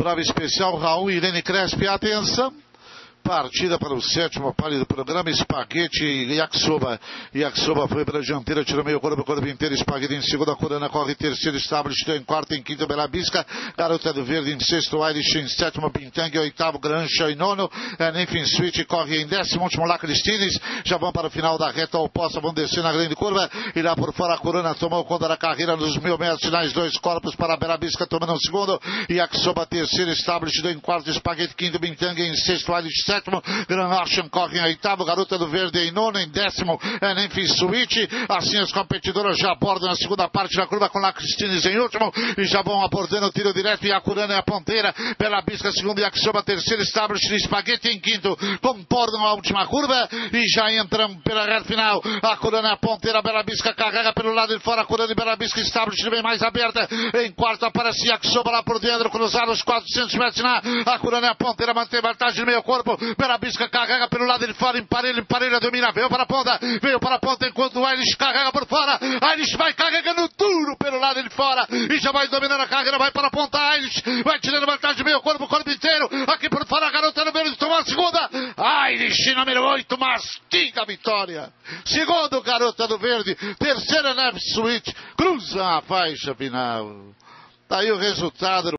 Prova especial Raul Irene Crespi. Atenção. Partida para o sétimo palio do programa, espaguete e yakisoba. Yakisoba foi para a dianteira, tirou meio corpo, corpo inteiro, espaguete em segunda, corona corre terceiro, estábulo, em quarto, em quinto, Belabisca, garota do verde em sexto, Irish em sétimo, Pintang, oitavo, Grancha em nono, é, enfim, Switch corre em décimo, último lá, Cristines, já vão para o final da reta oposta, vão descer na grande curva, e lá por fora a corona tomou conta da carreira nos mil metros finais, dois corpos para Belabisca, tomando um segundo, Yakisoba terceiro, estábulo, em quarto, espaguete quinto, Pintang em sexto, Irish sétimo, Grand Ocean corre em oitavo, Garota do Verde em nono, em décimo, é Memphis Switch. Assim as competidoras já abordam a segunda parte da curva com La Cristines em último e já vão abordando o tiro direto e a Curana é a ponteira. Pela Bisca, segunda e Axoba, terceira, Establish Spaghetti em quinto, comportam a última curva e já entram pela reta final. A Curana é a ponteira, Bela Bisca carrega pelo lado de fora, Curana e Bela Bisca Establish bem mais aberta. Em quarto aparece Axoba lá por dentro, cruzar os 400 metros na. A Curana é a ponteira, mantém vantagem no meio corpo. Pela Bisca carrega pelo lado de fora, emparelha, emparelha, domina, veio para a ponta, veio para a ponta enquanto o Irish carrega por fora. Irish vai carregando duro pelo lado de fora e já vai dominando a carreira, vai para a ponta. Irish vai tirando vantagem meio corpo, corpo inteiro. Aqui por fora, a garota número tomou a segunda. Irish número 8, mastiga a vitória. Segundo, garota do verde. Terceira, Neve Switch, cruza a faixa final. Tá aí o resultado.